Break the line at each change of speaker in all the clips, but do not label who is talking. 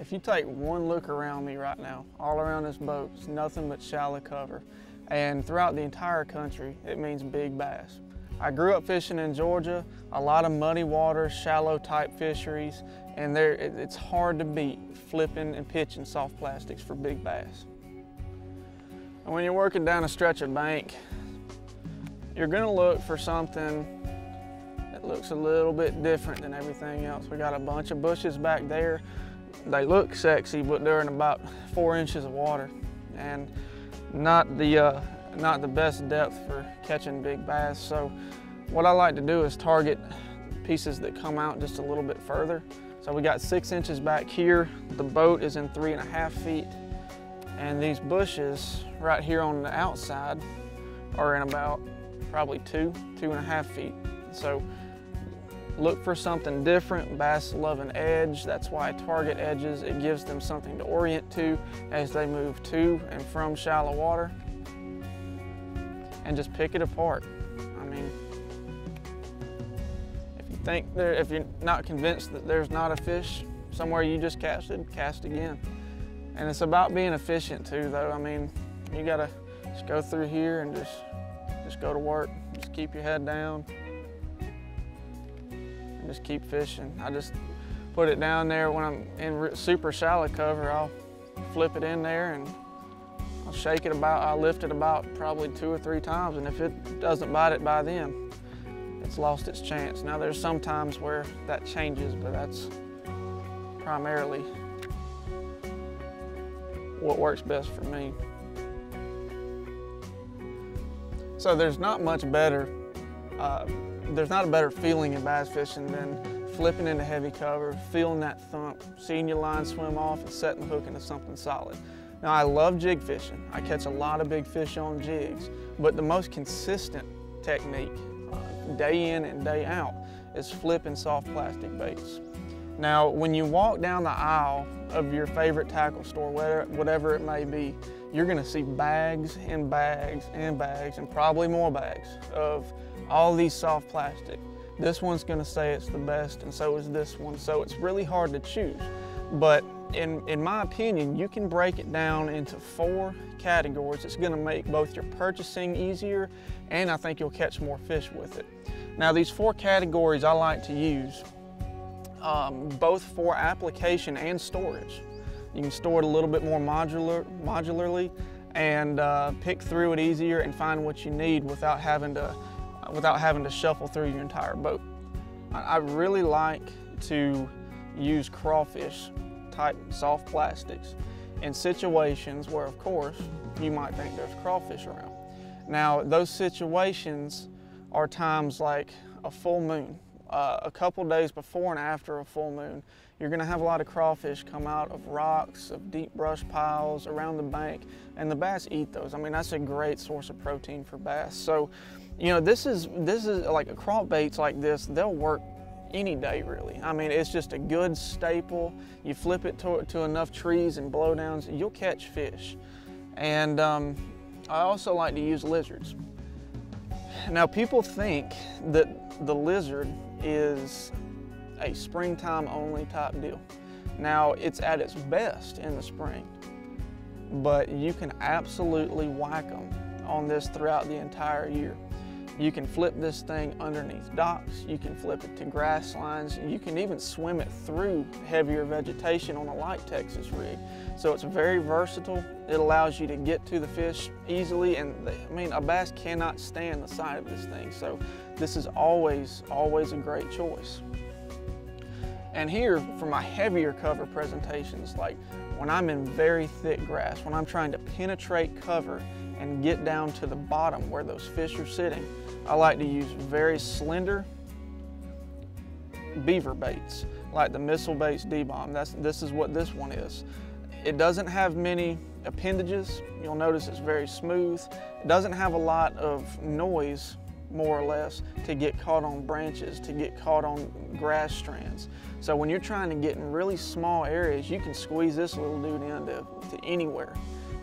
If you take one look around me right now, all around this boat, it's nothing but shallow cover. And throughout the entire country, it means big bass. I grew up fishing in Georgia, a lot of muddy water, shallow type fisheries, and there it's hard to beat flipping and pitching soft plastics for big bass. And when you're working down a stretch of bank, you're gonna look for something that looks a little bit different than everything else. We got a bunch of bushes back there. They look sexy, but they're in about four inches of water. And not the, uh, not the best depth for catching big bass. So what I like to do is target pieces that come out just a little bit further. So we got six inches back here. The boat is in three and a half feet. And these bushes right here on the outside are in about probably two, two and a half feet. So look for something different. Bass love an edge. That's why I target edges. It gives them something to orient to as they move to and from shallow water. And just pick it apart. I mean, if you think there, if you're not convinced that there's not a fish somewhere you just casted, cast again. And it's about being efficient too, though. I mean, you gotta just go through here and just just go to work. Just keep your head down just keep fishing. I just put it down there when I'm in super shallow cover. I'll flip it in there and I'll shake it about, I'll lift it about probably two or three times. And if it doesn't bite it by then, it's lost its chance. Now there's some times where that changes, but that's primarily what works best for me. So there's not much better, uh, there's not a better feeling in bass fishing than flipping into heavy cover, feeling that thump, seeing your line swim off and setting the hook into something solid. Now I love jig fishing. I catch a lot of big fish on jigs, but the most consistent technique, uh, day in and day out, is flipping soft plastic baits. Now, when you walk down the aisle of your favorite tackle store, whatever it may be, you're gonna see bags and bags and bags and probably more bags of all these soft plastic. This one's gonna say it's the best and so is this one. So it's really hard to choose. But in, in my opinion, you can break it down into four categories. It's gonna make both your purchasing easier and I think you'll catch more fish with it. Now these four categories I like to use um, both for application and storage. You can store it a little bit more modular, modularly and uh, pick through it easier and find what you need without having to, without having to shuffle through your entire boat. I, really like to use crawfish type soft plastics in situations where of course you might think there's crawfish around. Now those situations are times like a full moon, uh, a couple days before and after a full moon, you're going to have a lot of crawfish come out of rocks, of deep brush piles around the bank, and the bass eat those. I mean, that's a great source of protein for bass. So, you know, this is this is like a craw baits like this. They'll work any day really. I mean, it's just a good staple. You flip it to, to enough trees and blowdowns, you'll catch fish. And um, I also like to use lizards. Now, people think that the lizard is a springtime only type deal. Now it's at its best in the spring, but you can absolutely whack them on this throughout the entire year. You can flip this thing underneath docks, you can flip it to grass lines, you can even swim it through heavier vegetation on a light Texas rig. So it's very versatile. It allows you to get to the fish easily and I mean a bass cannot stand the sight of this thing. So this is always, always a great choice. And here for my heavier cover presentations, like when I'm in very thick grass, when I'm trying to penetrate cover and get down to the bottom where those fish are sitting, I like to use very slender beaver baits, like the missile baits D-bomb. This is what this one is. It doesn't have many appendages. You'll notice it's very smooth. It doesn't have a lot of noise, more or less, to get caught on branches, to get caught on grass strands. So when you're trying to get in really small areas, you can squeeze this little dude into to anywhere.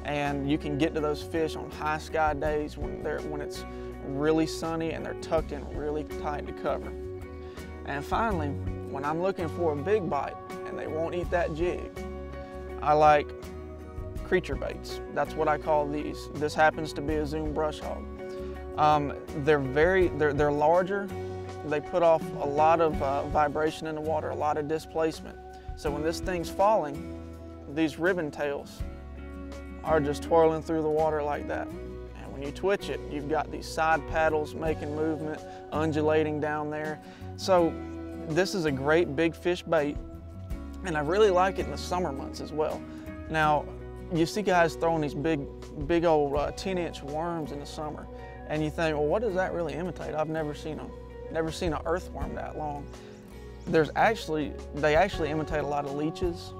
And you can get to those fish on high sky days when, they're, when it's really sunny and they're tucked in really tight to cover. And finally, when I'm looking for a big bite and they won't eat that jig, I like creature baits. That's what I call these. This happens to be a Zoom brush hog. Um, they're very, they're, they're larger. They put off a lot of uh, vibration in the water, a lot of displacement. So when this thing's falling, these ribbon tails are just twirling through the water like that. And when you twitch it, you've got these side paddles making movement, undulating down there. So this is a great big fish bait, and I really like it in the summer months as well. Now, you see guys throwing these big, big old uh, 10 inch worms in the summer, and you think, well, what does that really imitate? I've never seen them, never seen an earthworm that long. There's actually, they actually imitate a lot of leeches,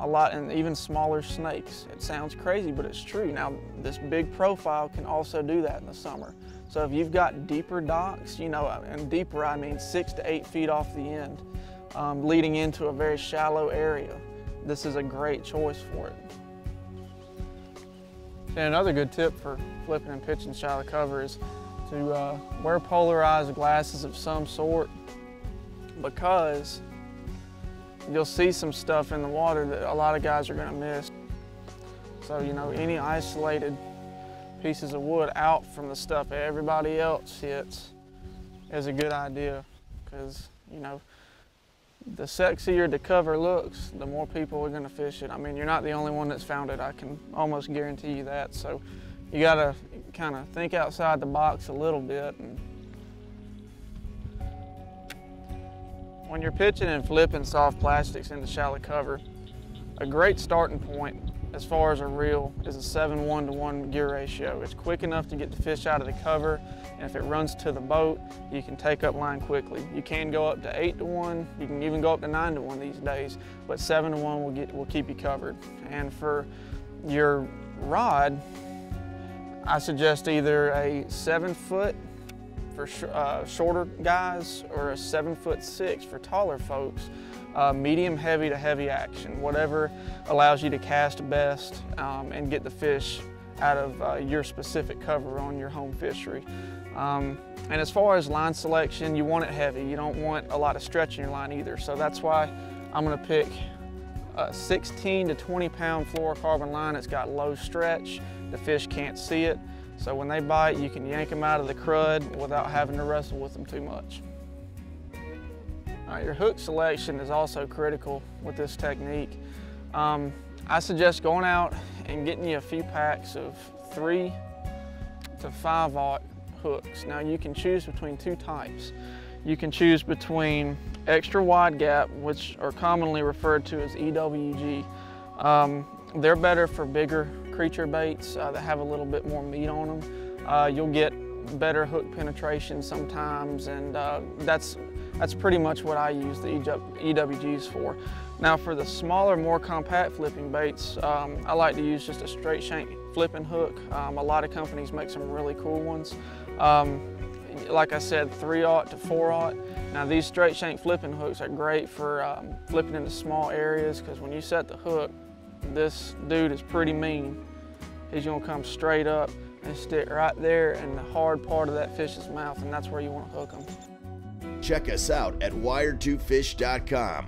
a lot, and even smaller snakes. It sounds crazy, but it's true. Now, this big profile can also do that in the summer. So if you've got deeper docks, you know, and deeper I mean six to eight feet off the end, um, leading into a very shallow area, this is a great choice for it. And another good tip for flipping and pitching shallow cover is to uh, wear polarized glasses of some sort because you'll see some stuff in the water that a lot of guys are gonna miss. So, you know, any isolated pieces of wood out from the stuff everybody else hits is a good idea because, you know, the sexier the cover looks, the more people are gonna fish it. I mean, you're not the only one that's found it. I can almost guarantee you that. So you gotta kind of think outside the box a little bit. And when you're pitching and flipping soft plastics into shallow cover, a great starting point as far as a reel is a 7 1 to 1 gear ratio. It's quick enough to get the fish out of the cover, and if it runs to the boat, you can take up line quickly. You can go up to 8 to 1, you can even go up to 9 to 1 these days, but 7 to 1 will, get, will keep you covered. And for your rod, I suggest either a 7 foot for sh uh, shorter guys or a 7 foot 6 for taller folks uh, medium heavy to heavy action, whatever allows you to cast best um, and get the fish out of uh, your specific cover on your home fishery. Um, and as far as line selection, you want it heavy. You don't want a lot of stretch in your line either. So that's why I'm gonna pick a 16 to 20 pound fluorocarbon line. It's got low stretch. The fish can't see it. So when they bite, you can yank them out of the crud without having to wrestle with them too much. Uh, your hook selection is also critical with this technique. Um, I suggest going out and getting you a few packs of three to five aught hooks. Now you can choose between two types. You can choose between extra wide gap, which are commonly referred to as EWG. Um, they're better for bigger creature baits uh, that have a little bit more meat on them. Uh, you'll get better hook penetration sometimes, and uh, that's that's pretty much what I use the EWGs for. Now for the smaller, more compact flipping baits, um, I like to use just a straight shank flipping hook. Um, a lot of companies make some really cool ones. Um, like I said, 3-aught to 4-aught. Now these straight shank flipping hooks are great for um, flipping into small areas because when you set the hook, this dude is pretty mean. He's gonna come straight up and stick right there in the hard part of that fish's mouth and that's where you wanna hook him.
Check us out at wired2fish.com.